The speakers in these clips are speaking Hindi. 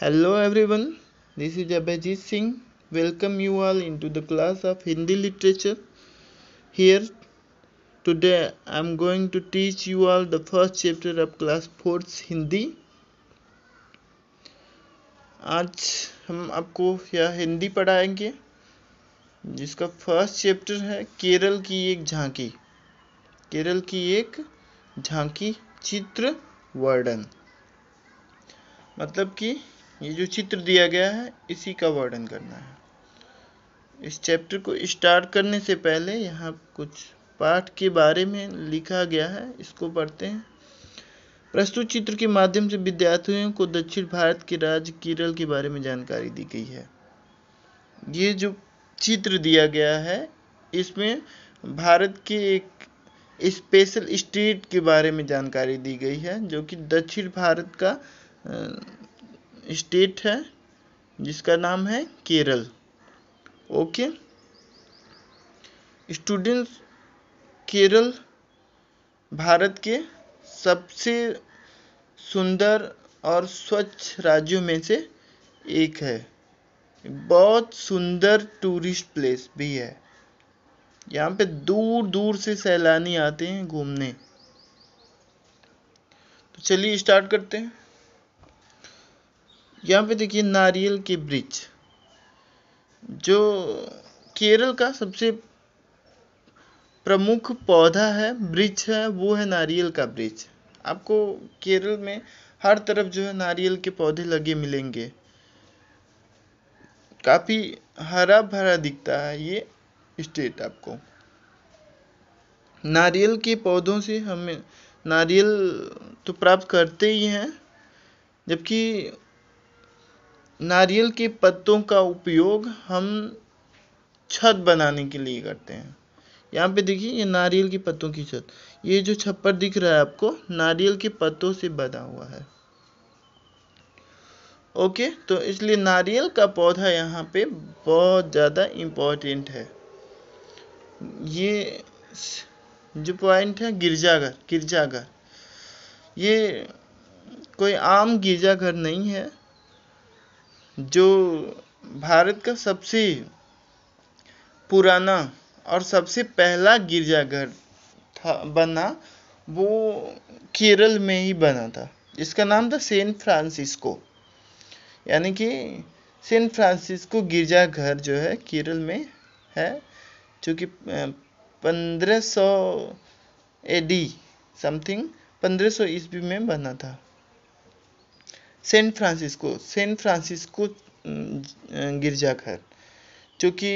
Hello everyone this is Abhijeet Singh welcome you all into the class of Hindi literature here today I am going to teach you all the first chapter of class fourth Hindi आज हम आपको यह हिंदी पढ़ाएँगे, जिसका फ़र्स्ट चैप्टर है, केरल की एक झांकी। केरल की एक झांकी चित्र वर्णन मतलब कि ये जो चित्र दिया गया है, इसी का वर्णन करना है। इस चैप्टर को स्टार्ट करने से पहले यहाँ कुछ पाठ के बारे में लिखा गया है, इसको पढ़ते हैं। प्रस्तुत चित्र के माध्यम से विद्यार्थियों को दक्षिण भारत के राज्य केरल के बारे में जानकारी दी गई है। ये जो चित्र दिया गया है, इसमें भारत के एक स्पेशल स्टेट के बारे में जानकारी दी गई है, जो कि दक्षिण भारत का स्टेट है, जिसका नाम है केरल। ओके? स्टूडेंट्स, केरल भारत के सबसे सुंदर और स्वच्छ राज्यों में से एक है। बहुत सुंदर टूरिस्ट प्लेस भी है। यहाँ पे दूर दूर से सैलानी आते हैं घूमने। तो चलिए स्टार्ट करते हैं। यहाँ पे देखिए नारियल के ब्रिज, जो केरल का सबसे प्रमुख पौधा है वृक्ष है, वो है नारियल का ब्रिज। आपको केरल में हर तरफ़ जो है नारियल के पौधे लगे मिलेंगे। काफ़ी हरा भरा दिखता है ये स्टेट आपको। नारियल के पौधों से हमें, नारियल तो प्राप्त करते ही हैं, जबकि नारियल के पत्तों का उपयोग हम छत बनाने के लिए करते हैं। यहाँ पे देखिए, ये नारियल के पत्तों की छत। ये जो छप्पर दिख रहा है आपको, नारियल के पत्तों से बना हुआ है। ओके तो इसलिए नारियल का पौधा यहाँ पे बहुत ज़्यादा इम्पोर्टेंट है। ये जो पॉइंट है, गिरजाघर गिरजाघर। ये कोई आम गिरजाघर नहीं है। जो भारत का सबसे पुराना और सबसे पहला गिरजाघर था, बना, वो केरल में ही बना था। इसका नाम था सेंट फ्रांसिस्को। यानी कि सेंट फ्रांसिस्को गिरजाघर जो है, केरल में है, जो कि पंद्रह सौ ए डी समथिंग, पंद्रह सौ ईस्वी में बना था। सेंट फ्रांसिस्को सेंट फ्रांसिस्को गिरजाघर जो कि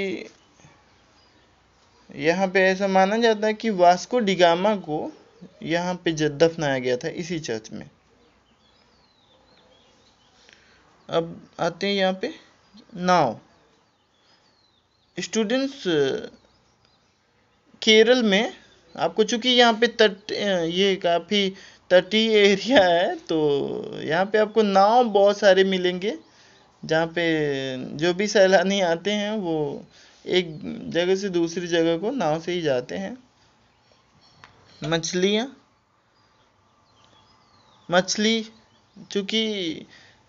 यहाँ पे ऐसा माना जाता है कि वास्को डिगामा को यहाँ पे दफनाया गया था इसी चर्च में। अब आते हैं यहाँ पे। नाव स्टूडेंट्स, केरल में आपको चूँकि यहाँ पे तट, ये काफ़ी तटीय एरिया है तो यहाँ पे आपको नाव बहुत सारे मिलेंगे, जहाँ पे जो भी सैलानी आते हैं, वो एक जगह से दूसरी जगह को नाव से ही जाते हैं। मछलियाँ, मछली, चूँकि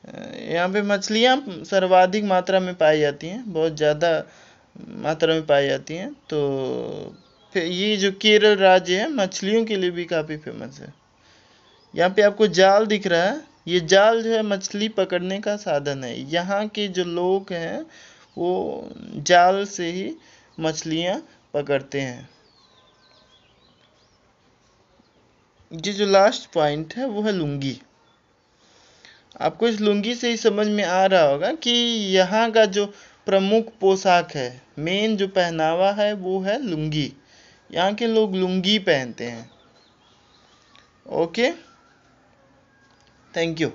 यहाँ पे मछलियाँ सर्वाधिक मात्रा में पाई जाती हैं, बहुत ज़्यादा मात्रा में पाई जाती हैं तो ये जो केरल राज्य है, मछलियों के लिए भी काफ़ी फ़ेमस है। यहाँ पे आपको जाल दिख रहा है। ये जाल जो है मछली पकड़ने का साधन है। यहाँ के जो लोग हैं, वो जाल से ही मछलियाँ पकड़ते हैं। ये जो लास्ट पॉइंट है, वो है लुंगी। आपको इस लुंगी से ही समझ में आ रहा होगा कि यहाँ का जो प्रमुख पोशाक है मेन जो पहनावा है, वो है लुंगी। यहाँ के लोग लुंगी पहनते हैं। Okay thank you